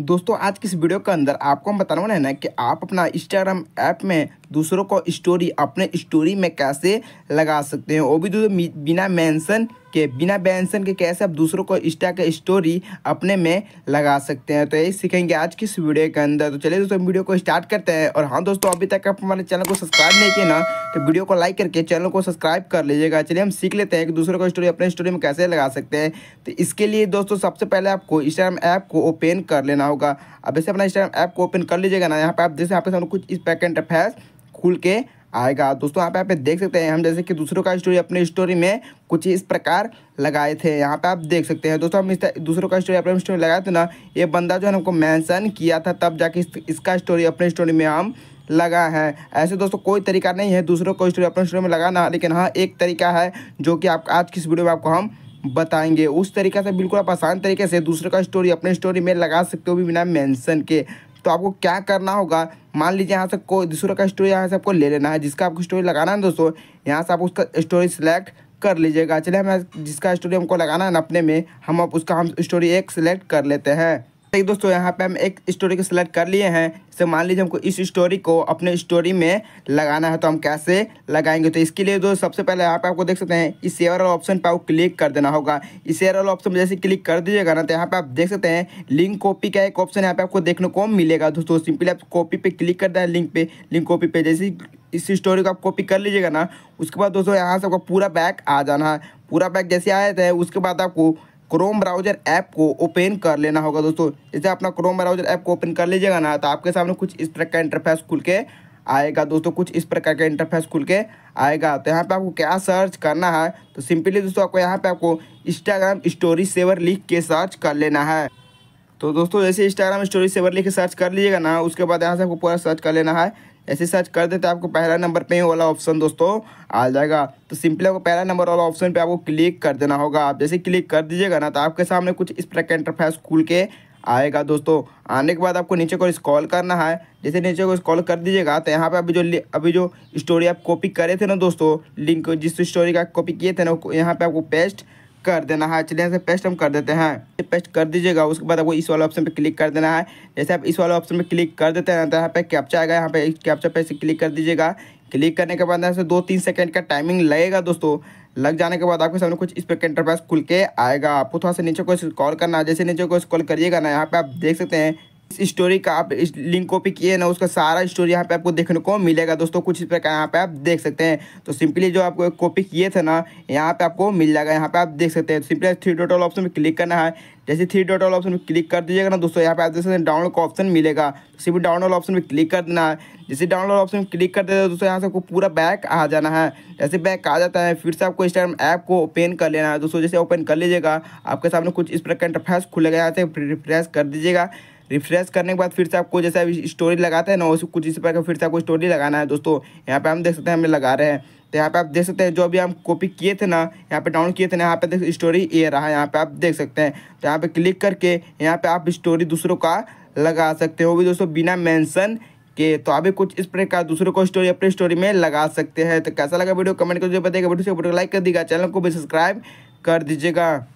दोस्तों, आज की इस वीडियो के अंदर आपको हम बताने हैं ना कि आप अपना इंस्टाग्राम ऐप में दूसरों को स्टोरी अपने स्टोरी में कैसे लगा सकते हैं? वो भी दोस्तों बिना मेंशन के, बिना मेंशन के कैसे आप दूसरों को इंस्टा के स्टोरी अपने में लगा सकते हैं? तो यही सीखेंगे आज की इस वीडियो के अंदर। तो चलिए दोस्तों वीडियो को स्टार्ट करते हैं। और हाँ दोस्तों, अभी तक आप हमारे चैनल को सब्सक्राइब नहीं किया ना तो वीडियो को लाइक करके चैनल को सब्सक्राइब कर लीजिएगा। चलिए हम सीख लेते हैं कि दूसरों को स्टोरी अपने स्टोरी में कैसे लगा सकते हैं। तो इसके लिए दोस्तों, सबसे पहले आपको इंस्टाग्राम ऐप को ओपन कर लेना होगा। अब ऐसे अपना इंस्टाग्राम ऐप को ओपन कर लीजिएगा ना। यहाँ पर आप जैसे यहाँ पे कुछ इस पैक इंटरफेस खुल के आएगा। दोस्तों यहाँ पे आप देख सकते हैं हम जैसे कि दूसरों का स्टोरी अपने स्टोरी में कुछ इस प्रकार लगाए थे। यहाँ पे आप देख सकते हैं दोस्तों हम इस दूसरों का स्टोरी अपने स्टोरी लगाए थे ना ये बंदा जो है हमको मैंसन किया था तब जाके इस, इसका स्टोरी अपने स्टोरी में हम लगा है। ऐसे दोस्तों कोई तरीका नहीं है दूसरों को स्टोरी अपने स्टोरी में लगाना लेकिन हाँ एक तरीका है जो कि आप आज की इस वीडियो में आपको हम बताएँगे। उस तरीके से बिल्कुल आप आसान तरीके से दूसरे का स्टोरी अपने स्टोरी में लगा सकते हो भी बिना मेंशन के। तो आपको क्या करना होगा? मान लीजिए यहाँ से कोई दूसरे का स्टोरी यहाँ से आपको ले लेना है, जिसका आपको स्टोरी लगाना है दोस्तों, यहाँ से आप उसका स्टोरी सेलेक्ट कर लीजिएगा। चलिए हमें जिसका स्टोरी हमको लगाना है अपने में, हम अब उसका हम स्टोरी एक सिलेक्ट कर लेते हैं। एक दोस्तों, यहाँ पे हम एक स्टोरी को सिलेक्ट कर लिए हैं। जैसे मान लीजिए हमको इस स्टोरी को अपने स्टोरी में लगाना है तो हम कैसे लगाएँगे? तो इसके लिए दोस्तों, सबसे पहले यहाँ पे आपको देख सकते हैं, इस शेयर वाला ऑप्शन पे आपको क्लिक कर देना होगा। इस शेयर वाला ऑप्शन जैसे क्लिक कर दीजिएगा ना तो यहाँ पे आप देख सकते हैं लिंक कॉपी का एक ऑप्शन यहाँ पे आपको देखने को मिलेगा दोस्तों। सिंपली आप कॉपी पे क्लिक कर दें लिंक पे लिंक कॉपी पे जैसे इस स्टोरी को आप कॉपी कर लीजिएगा ना, उसके बाद दोस्तों यहाँ से आपको पूरा बैक आ जाना। है पूरा बैक जैसे आया था, उसके बाद आपको क्रोम ब्राउज़र ऐप को ओपन कर लेना होगा दोस्तों। जैसे अपना क्रोम ब्राउज़र ऐप को ओपन कर लीजिएगा ना तो आपके सामने कुछ इस प्रकार का इंटरफेस खुल के आएगा दोस्तों, कुछ इस प्रकार का इंटरफेस खुल के आएगा। तो यहाँ पे आपको क्या सर्च करना है? तो सिंपली दोस्तों, आपको यहाँ पे आपको इंस्टाग्राम स्टोरी सेवर लिख के सर्च कर लेना है। तो दोस्तों जैसे इंस्टाग्राम स्टोरी सेवर लिख के सर्च कर लीजिएगा ना, उसके बाद यहाँ से आपको पूरा सर्च कर लेना है। ऐसे सर्च कर देते आपको पहला नंबर पे ही वाला ऑप्शन दोस्तों आ जाएगा। तो सिंपली आपको पहला नंबर वाला ऑप्शन पे आपको क्लिक कर देना होगा। आप जैसे क्लिक कर दीजिएगा ना तो आपके सामने कुछ इस प्रकार इंटरफेस खुल के आएगा दोस्तों। आने के बाद आपको नीचे को स्कॉल करना है। जैसे नीचे को स्कॉल कर दीजिएगा तो यहाँ पे अभी जो अभी जो स्टोरी आप कॉपी करे थे ना दोस्तों लिंक जिस स्टोरी का कॉपी किए थे ना, यहाँ पे आपको पेस्ट कर देना है। चलिए यहाँ से पेस्ट हम कर देते हैं। पेस्ट कर दीजिएगा, उसके बाद आपको इस वाले ऑप्शन पे क्लिक कर देना है। जैसे आप इस वाले ऑप्शन पे क्लिक कर देते हैं तो यहाँ पे कैप्चा आएगा। यहाँ पे कैप्चा पे से क्लिक कर दीजिएगा। क्लिक करने के बाद यहाँ से दो तीन सेकंड का टाइमिंग लगेगा दोस्तों। लग जाने के बाद आपके सामने कुछ इस पर इंटरप्राइज खुल के आएगा। आपको थोड़ा सा नीचे को कॉल करना है। जैसे नीचे को कॉल करिएगा ना, यहाँ पे आप देख सकते हैं इस स्टोरी का आप लिंक कॉपी किए ना, उसका सारा स्टोरी यहाँ पे आपको देखने को मिलेगा। दोस्तों, कुछ इस प्रकार यहाँ पे आप देख सकते हैं। तो सिंपली जो आपको कॉपी किए थे ना, यहाँ पे आपको मिल जाएगा। यहाँ पे आप देख सकते हैं। सिंपली थ्री डॉट वाला ऑप्शन में क्लिक करना है। जैसे थ्री डॉट वाला ऑप्शन में क्लिक कर दीजिएगा ना, दोस्तों, यहाँ पे आप देख सकते हैं डाउनलोड का ऑप्शन मिलेगा। सिर्फ़ डाउनलोड ऑप्शन में क्लिक कर देना है। जैसे डाउनलोड ऑप्शन में क्लिक कर देते दोस्तों, यहाँ से आपको पूरा बैक आ जाना है। जैसे बैक आ जाता है, फिर से आपको इंस्टाग्राम ऐप को ओपन कर लेना है। दोस्तों, जैसे ओपन कर लीजिएगा, आपके सामने कुछ इस प्रकार इंटरफेस खुलेगा यहाँ से रिफ्रेश कर दीजिएगा। रिफ्रेश करने के बाद फिर से आपको जैसे स्टोरी लगाते हैं ना, उस कुछ इसी प्रकार फिर से आपको स्टोरी लगाना है। दोस्तों, यहाँ पे हम देख सकते हैं, हमें लगा रहे हैं। तो यहाँ पे आप देख सकते हैं, जो भी हम कॉपी किए थे ना, यहाँ पे डाउनलोड किए थे ना, यहाँ पे देख स्टोरी ये रहा यहाँ पे आप देख सकते हैं। तो यहाँ पे क्लिक करके यहाँ पे आप स्टोरी दूसरों का लगा सकते हो। भी दोस्तों बिना मेंशन के तो अभी कुछ इस प्रकार दूसरों को स्टोरी अपनी स्टोरी में लगा सकते हैं। तो कैसा लगा वीडियो कमेंट करके बताइएगा। वीडियो से वीडियो लाइक कर दीजिएगा, चैनल को भी सब्सक्राइब कर दीजिएगा।